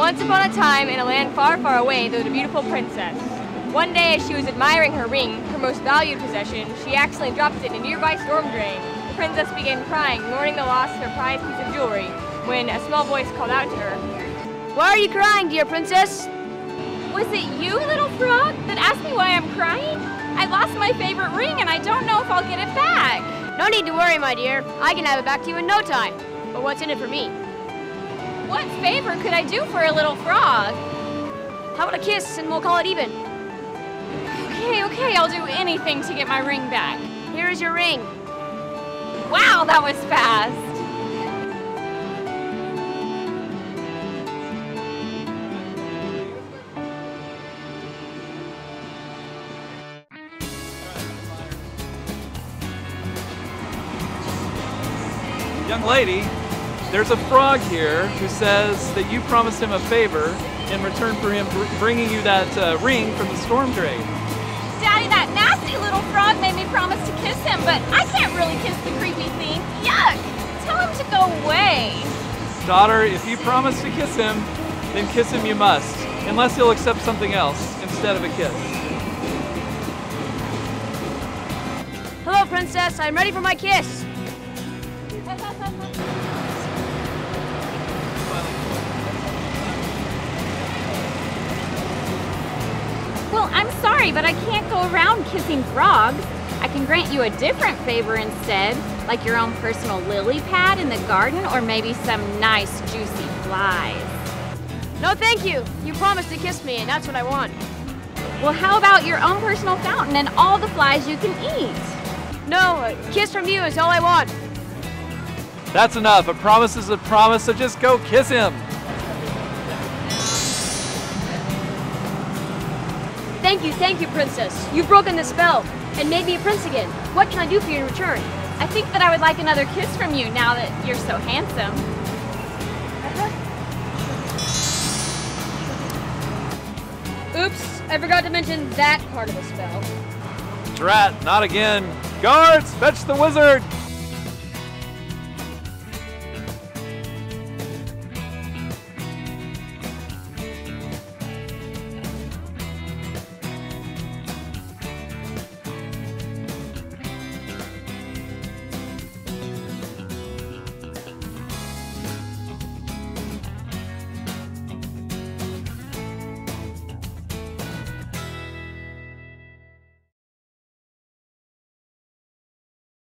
Once upon a time, in a land far, far away, there was a beautiful princess. One day, as she was admiring her ring, her most valued possession, she accidentally dropped it in a nearby storm drain. The princess began crying, mourning the loss of her prized piece of jewelry, when a small voice called out to her. Why are you crying, dear princess? Was it you, little frog, that asked me why I'm crying? I lost my favorite ring and I don't know if I'll get it back. No need to worry, my dear. I can have it back to you in no time. But what's in it for me? What favor could I do for a little frog? How about a kiss and we'll call it even? Okay, okay, I'll do anything to get my ring back. Here is your ring. Wow, that was fast. Young lady, there's a frog here who says that you promised him a favor in return for him br- bringing you that uh, ring from the storm drain. Daddy, that nasty little frog made me promise to kiss him, but I can't really kiss the creepy thing. Yuck! Tell him to go away. Daughter, if you promise to kiss him, then kiss him you must, unless he'll accept something else instead of a kiss. Hello, princess. I'm ready for my kiss. I'm sorry, but I can't go around kissing frogs. I can grant you a different favor instead, like your own personal lily pad in the garden or maybe some nice juicy flies. No, thank you. You promised to kiss me, and that's what I want. Well, how about your own personal fountain and all the flies you can eat? No, a kiss from you is all I want. That's enough. A promise is a promise, so just go kiss him. Thank you, thank you, princess. You've broken the spell and made me a prince again. What can I do for you in return? I think that I would like another kiss from you now that you're so handsome. Uh-huh. Oops, I forgot to mention that part of the spell. Drat, not again. Guards, fetch the wizard.